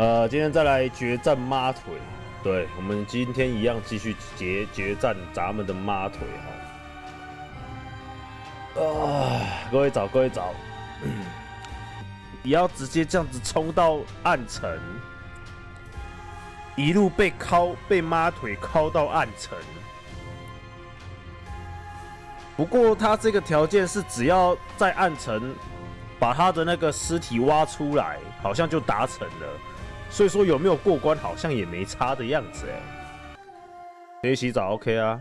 呃，今天再来决战妈腿，对我们今天一样继续决决战咱们的妈腿哈。啊，各位早，各位早，也要直接这样子冲到暗城，一路被敲被妈腿敲到暗城。不过他这个条件是只要在暗城把他的那个尸体挖出来，好像就达成了。所以说有没有过关，好像也没差的样子哎。可以洗澡，OK 啊。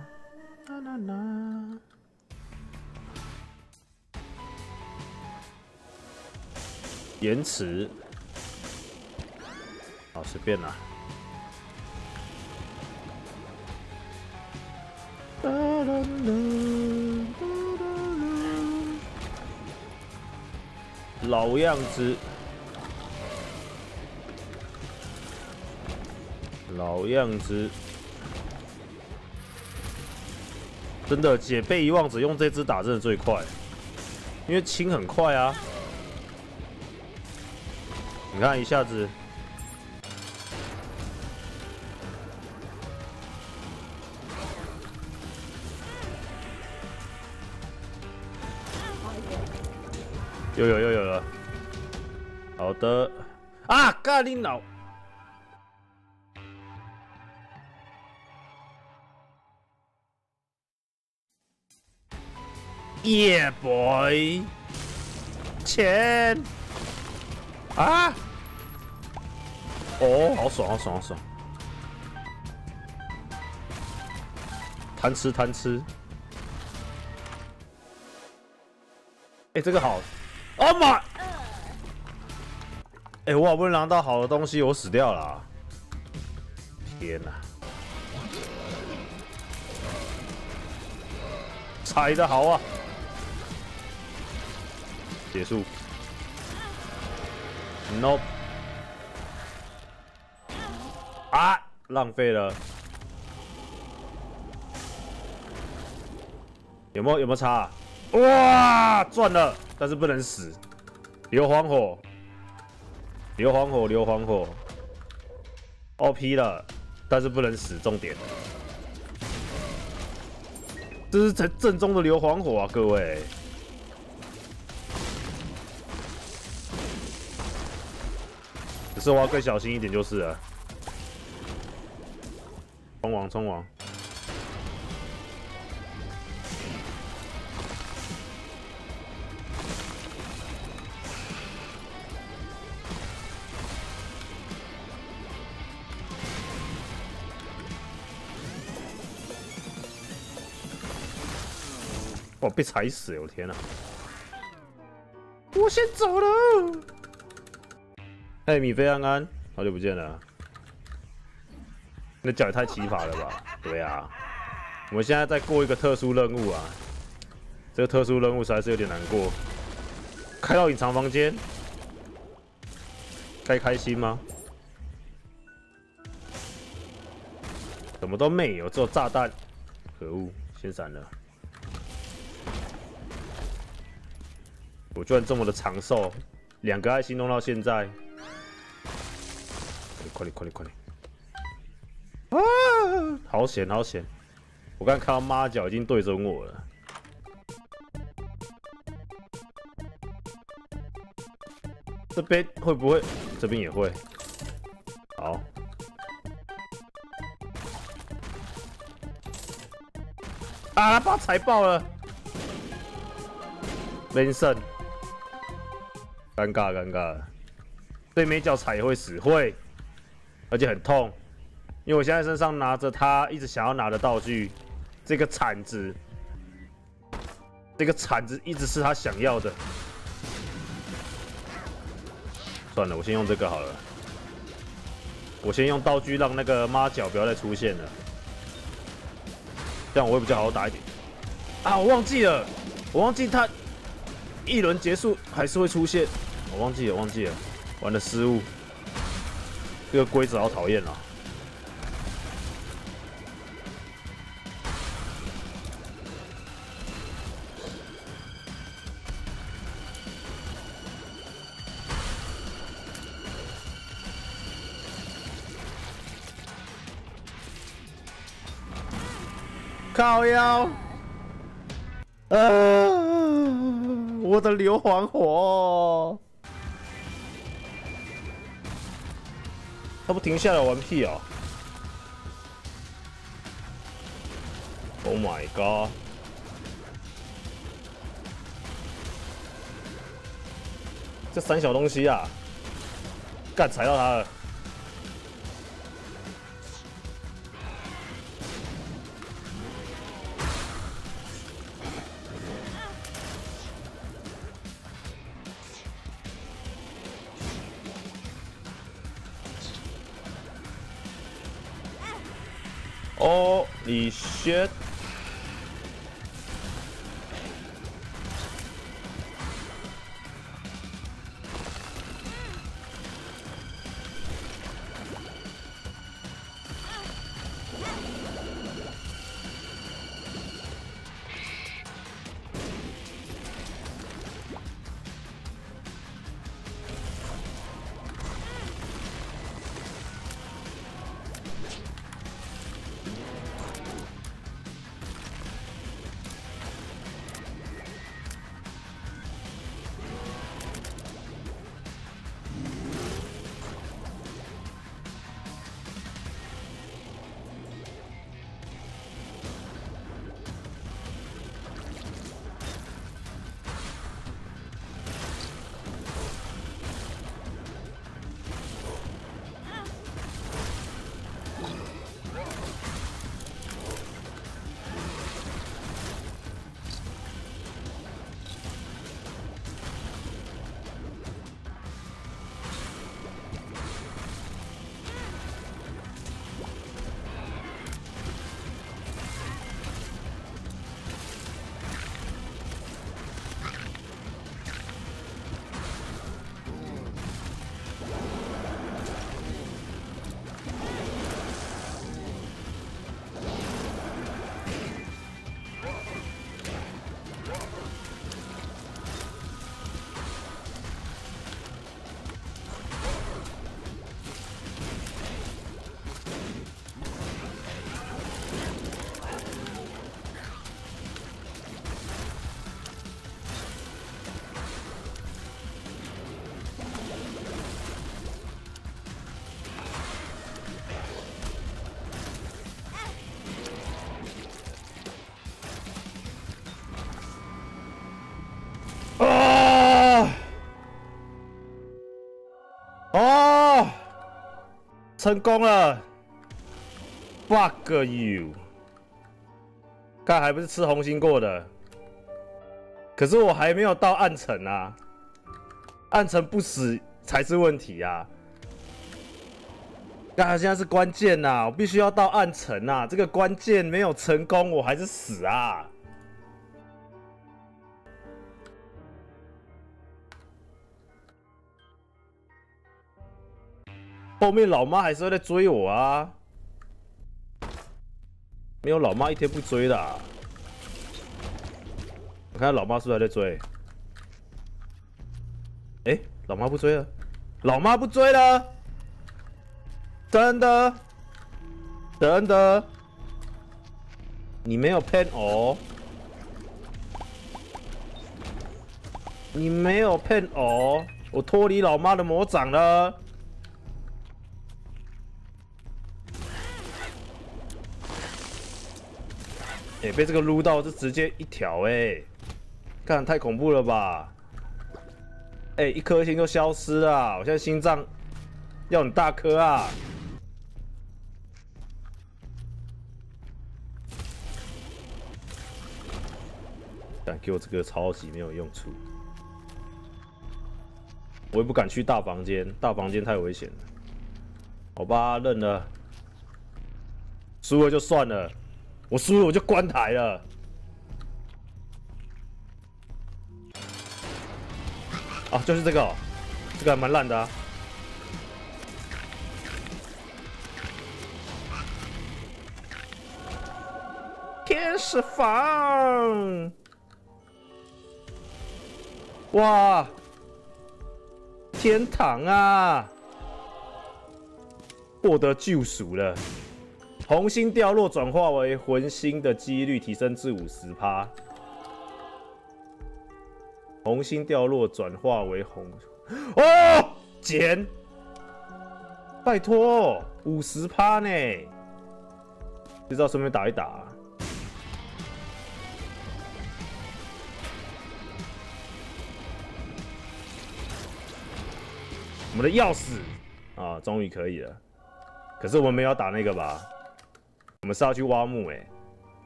延迟，好随便啦。老样子。老样子，真的姐被遗忘者用这只打真的最快，因为清很快啊！你看一下子，又有又有了，好的啊，咖喱脑。Yeah boy，钱啊！哦，好爽，好爽，好爽！贪吃，贪吃！哎，这个好！Oh my！哎，我好不容易拿到好的东西，我死掉了！天哪！踩的好啊！结束。No。啊！浪费了。有没有有没有差？哇！赚了，但是不能死。硫磺火。硫磺火，硫磺火。OP 了，但是不能死。重点。这是正正宗的硫磺火啊，各位。只是我要更小心一点就是了。冲王，冲王！我被踩死！我天哪！我先走了。嘿，米菲安安，好久不见了。那脚也太奇葩了吧？对啊，我们现在在过一个特殊任务啊。这个特殊任务实在是有点难过。开到隐藏房间，该开心吗？怎么都没有，只有炸弹。可恶，先闪了。我居然这么的长寿，两个爱心弄到现在。快点，快点，快点！啊，好险，好险！我刚看到妈脚已经对准我了。这边会不会？这边也会。好。啊！把踩爆了。没胜。尴尬，尴尬。对没脚踩也会死，会。而且很痛，因为我现在身上拿着他一直想要拿的道具，这个铲子，这个铲子一直是他想要的。算了，我先用这个好了。我先用道具让那个妈脚不要再出现了，这样我会比较好打一点。啊，我忘记了，我忘记他一轮结束还是会出现，我忘记了，忘记了，玩的失误。这个规则好讨厌啊。靠腰。呃我的硫磺火。他不停下来玩屁啊！Oh my god！这三小东西啊，干踩到他了。哦，你成功了，bug you，看还不是吃红心过的，可是我还没有到暗城啊，暗城不死才是问题啊，看现在是关键呐，我必须要到暗城啊，这个关键没有成功，我还是死啊。后面老妈还是在追我啊！没有老妈一天不追的。我看老妈是不是还在追？哎，老妈不追了，老妈不追了，真的，真的，你没有骗我，你没有骗我，我脱离老妈的魔掌了。被这个撸到，是直接一条哎，看太恐怖了吧！哎，一颗心就消失了，我现在心脏要很大颗啊！敢给我这个超级没有用处，我也不敢去大房间，大房间太危险了。好吧，认了，输了就算了。我输了我就关台了。啊，就是这个，这个还蛮烂的。啊。天使房，哇，天堂啊，获得救赎了。红心掉落转化为魂心的几率提升至五十趴。红心掉落转化为红哦，减，拜托，五十趴呢，就知道顺便打一打。我们的钥匙啊，终于可以了。可是我们没有打那个吧？我们是要去挖墓哎。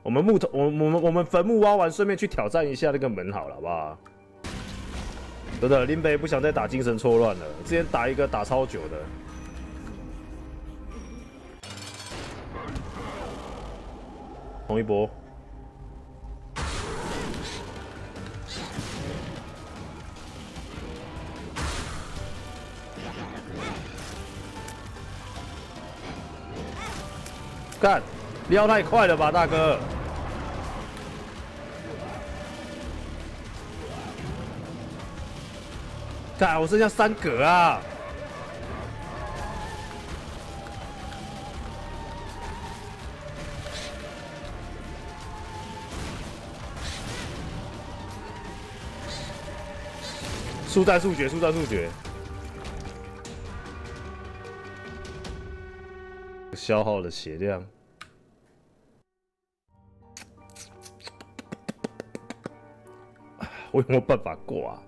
我们木头，我我们我们坟墓挖完，顺便去挑战一下那个门好了，好不好？真的，林北不想再打精神错乱了。之前打一个打超久的，同一波。干，要太快了吧，大哥！干，我剩下三格啊！速战速决，速战速决。消耗的血量，我有没有办法过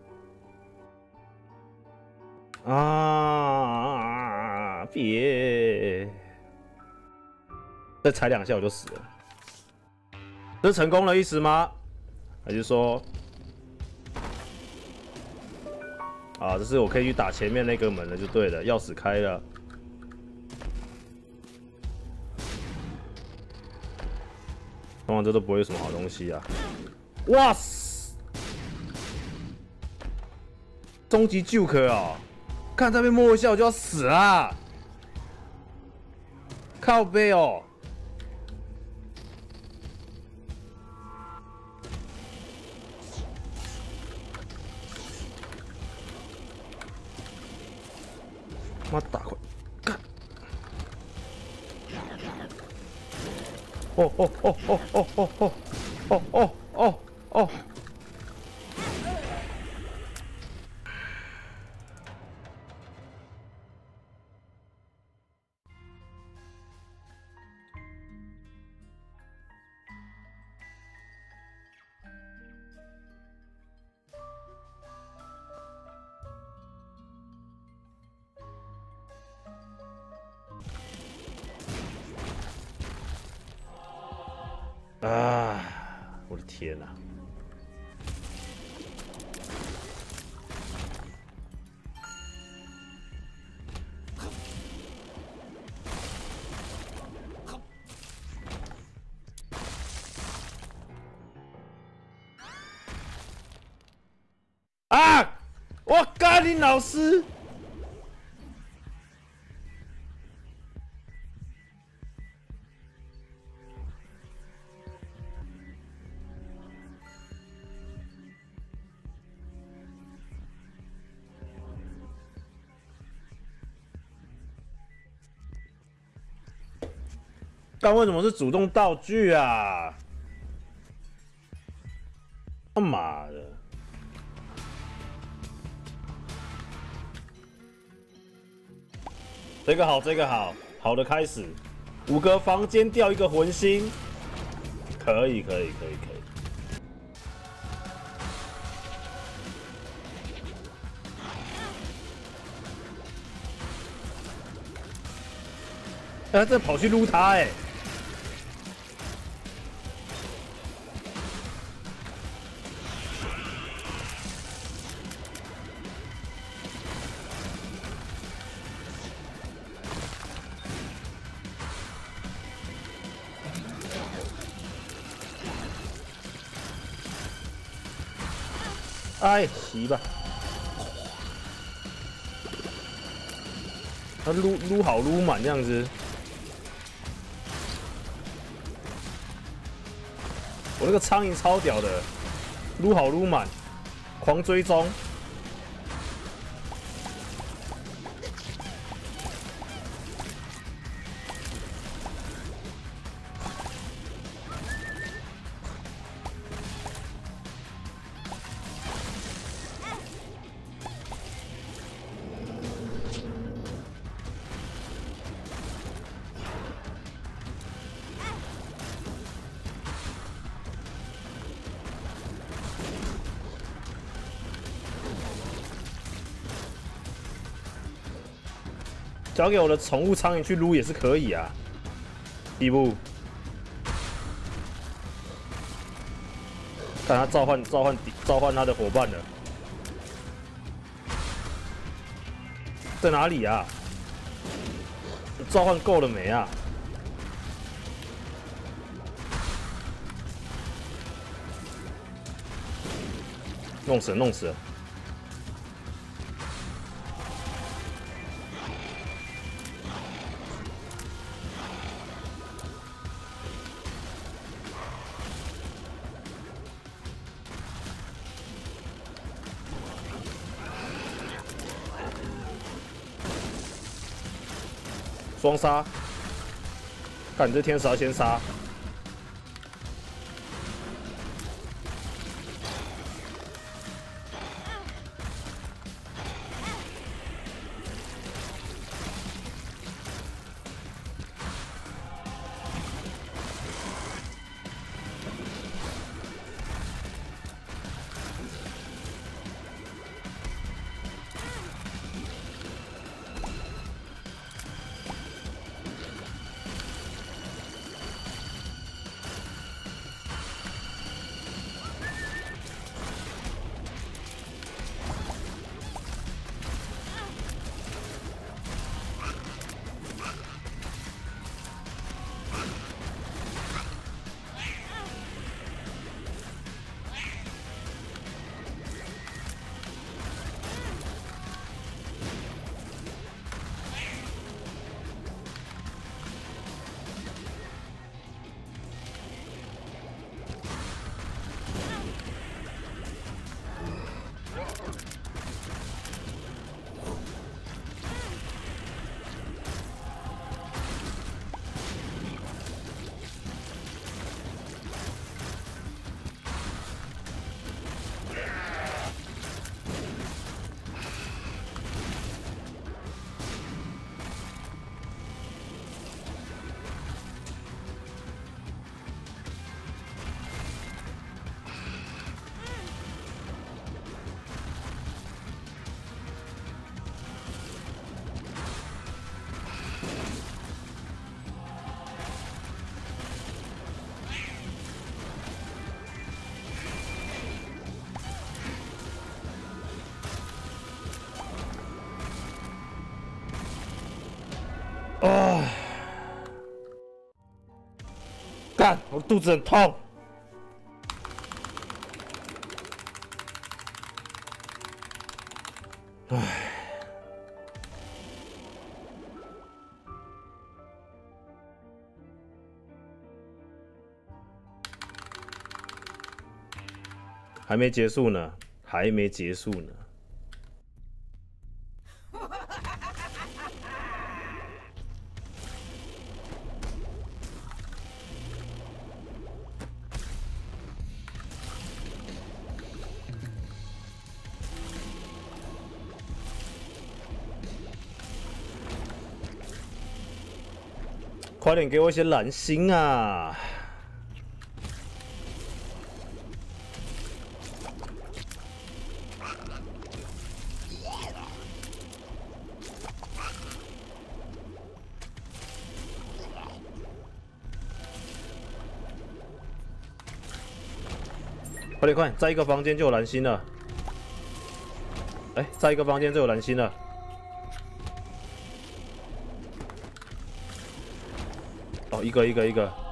啊？啊！别！再踩两下我就死了，这成功了意思吗？还是说，啊，这是我可以去打前面那个门了，就对了，钥匙开了。通常这都不会有什么好东西啊！哇塞，终极 Juke 啊！看这边摸一下我就要死啦！靠背哦！妈打快！哦哦哦哦哦哦哦哦哦哦哦！啊！我的天哪！啊！我咖喱老师！但为什么是主动道具啊？他妈的！这个好，这个好，好的开始。五个房间掉一个魂星，可以，可以，可以，可以。他这跑去撸他，哎！哎，皮吧。他撸撸好撸满这样子，我那个苍蝇超屌的，撸好撸满，狂追踪。交给我的宠物苍蝇去撸也是可以啊。第一步，看他召唤召唤召唤他的伙伴了，在哪里啊？召唤够了没啊？弄死，弄死！杀！看这天使要先杀。我肚子很痛。唉，还没结束呢，还没结束呢。快点给我一些蓝星啊！快点快，在一个房间就有蓝星了。哎，在一个房间就有蓝星了。一个一个一个。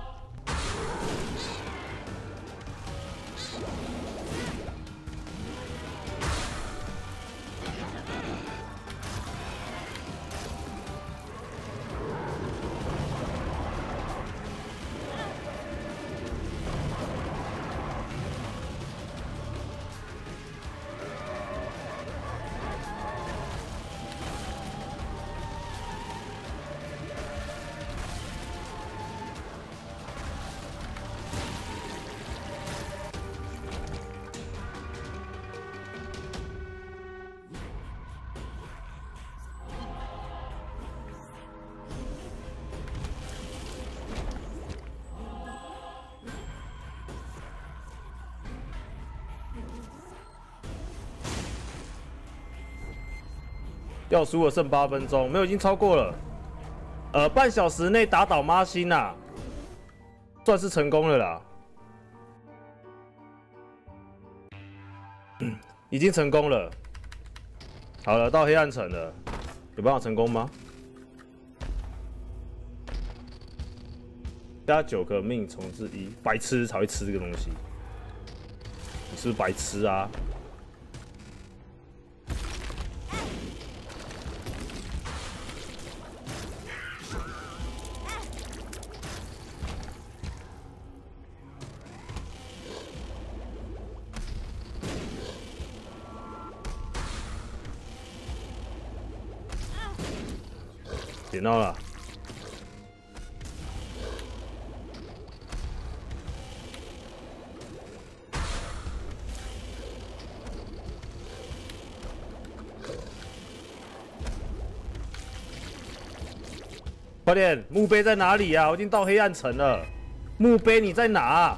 要输了剩八分钟，没有已经超过了。呃，半小时内打倒妈星呐，算是成功了啦。已经成功了。好了，到黑暗城了，有办法成功吗？加九个命重置一，白痴才会吃这个东西。你是不是白痴啊？点到了。快点，墓碑在哪里呀？我已经到黑暗城了，墓碑你在哪？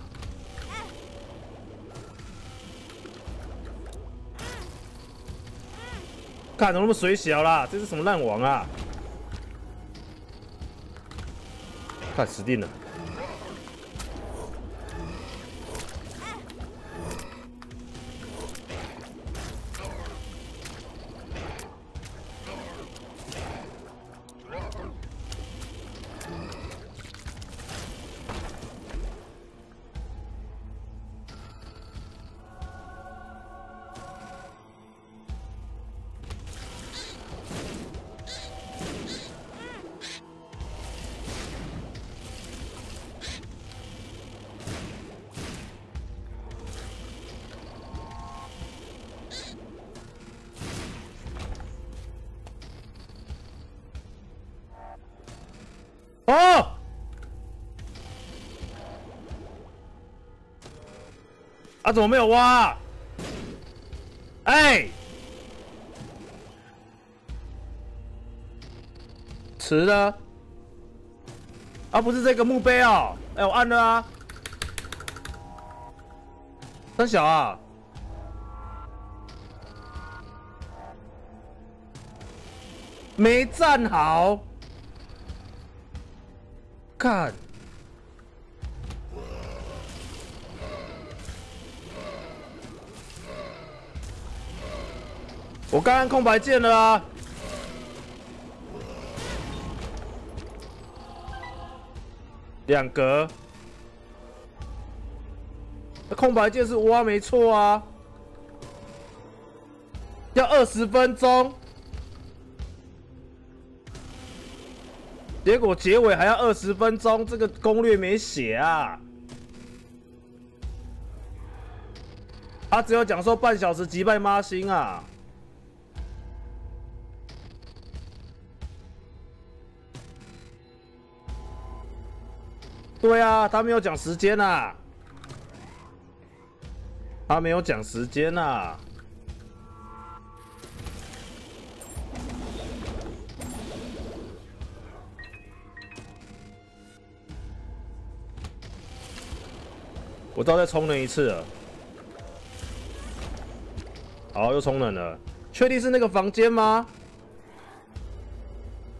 看怎么那么水小啦？这是什么烂王啊？快死定了！哦！啊，怎么没有挖？哎，迟了。啊，不是这个墓碑哦。哎，我按了啊。三小啊，没站好。看，我刚刚空白键了啊！两格，那空白键是挖没错啊，要二十分钟。结果结尾还要二十分钟，这个攻略没写啊！他只有讲说半小时击败妈星啊！对啊，他没有讲时间呐，他没有讲时间呐。我都要再充能一次了，好，又充能了，确定是那个房间吗？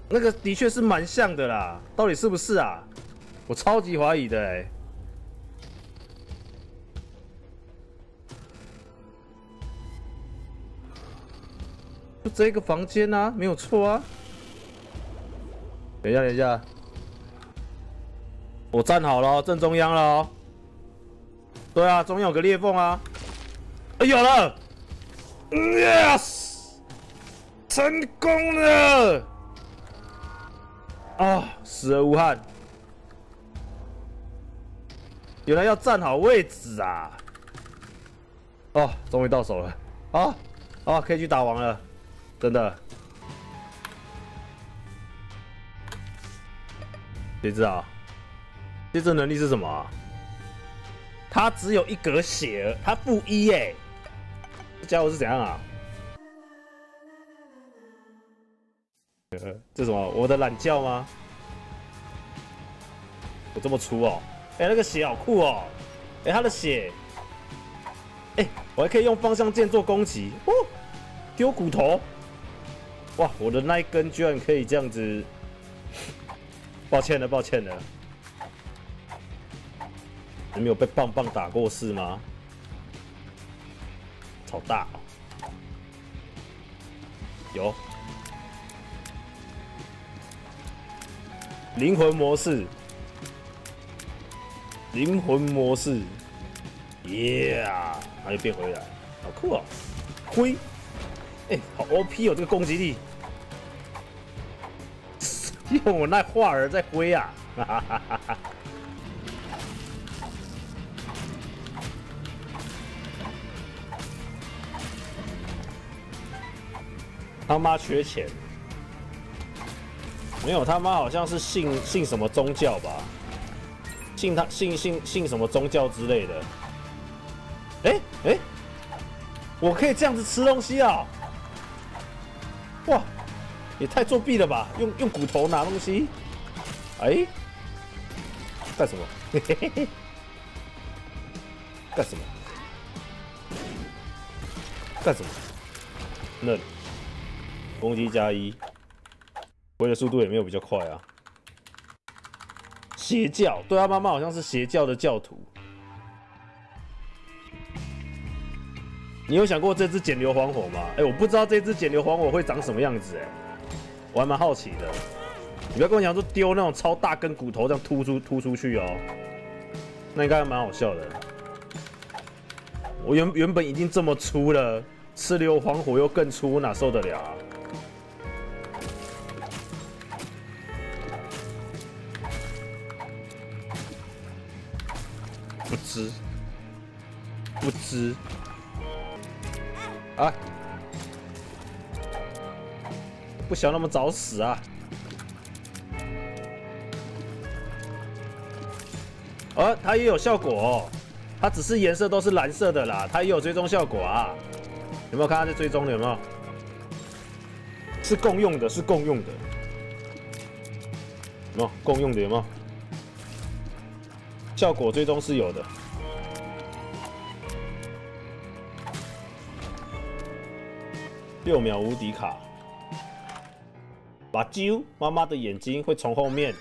那个的确是蛮像的啦，到底是不是啊？我超级怀疑的哎，就这个房间啊，没有错啊。等一下，等一下，我站好了，正中央了。对啊，中间有个裂缝啊！有了，yes，成功了！啊，死而无憾。原来要站好位置啊！哦，终于到手了，啊，啊，可以去打王了，真的。谁知道？这只能力是什么？他只有一格血，他负一哎，这家伙是怎样啊？这什么？我的懒觉吗？我这么粗哦？哎，那个血好酷哦！哎，他的血，哎，我还可以用方向键做攻击哦，丢骨头，哇，我的那一根居然可以这样子！抱歉了，抱歉了。你没有被棒棒打过是吗？好大，哦有灵魂模式，灵魂模式，耶！它又变回来，好酷啊！挥，哎，好 OP 哦，这个攻击力，用我那画儿在挥啊！哈哈哈哈。他妈缺钱，没有他妈好像是信信什么宗教吧，信他信信信什么宗教之类的。哎哎，我可以这样子吃东西啊！哇，也太作弊了吧！用用骨头拿东西，哎，干什么？干什么？干什么？那。攻击加一，回的速度也没有比较快啊。邪教，对他妈妈好像是邪教的教徒。你有想过这只剪流黄火吗？哎，我不知道这只剪流黄火会长什么样子，哎，我还蛮好奇的。你不要跟我讲说丢那种超大根骨头这样突出突出去哦，那应该还蛮好笑的。我原原本已经这么粗了，吃硫磺火又更粗，哪受得了？啊知，不知，啊！不想那么早死啊！呃，它也有效果，哦，它只是颜色都是蓝色的啦，它也有追踪效果啊！有没有看它在追踪的？有没有？是共用的，是共用的，有没有？共用的有没有？效果最终是有的。六秒无敌卡，把揪妈妈的眼睛会从后面。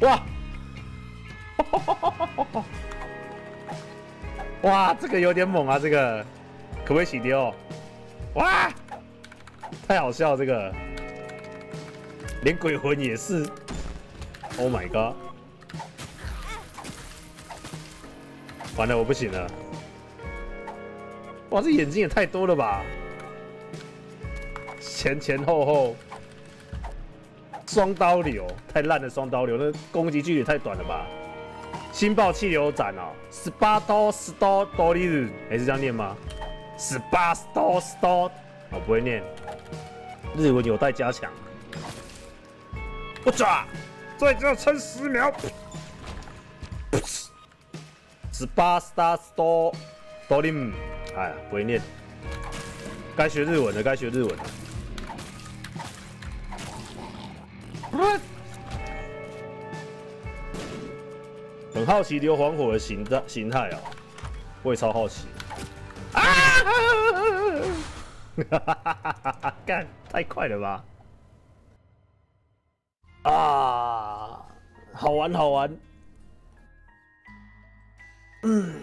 哇！哇，这个有点猛啊！这个可不可以洗丢？哇！太好笑，这个连鬼魂也是。Oh my god！完了，我不行了！哇，这眼睛也太多了吧！前前后后，双刀流，太烂的双刀流，那攻击距离太短了吧？星爆气流斩哦，十八刀十刀刀利日，还是这样念吗？十八刀十刀，我不会念，日文有待加强。不抓，再只要撑十秒。十八 star store dolim，哎呀，不会念，该学日文的，该学日文。很好奇硫磺火的形态形态哦，我也超好奇。啊！哈哈哈哈哈！干，太快了吧！啊，好玩好玩。嗯，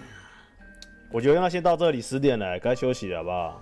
我觉得那先到这里，十点了，该休息了，好不好？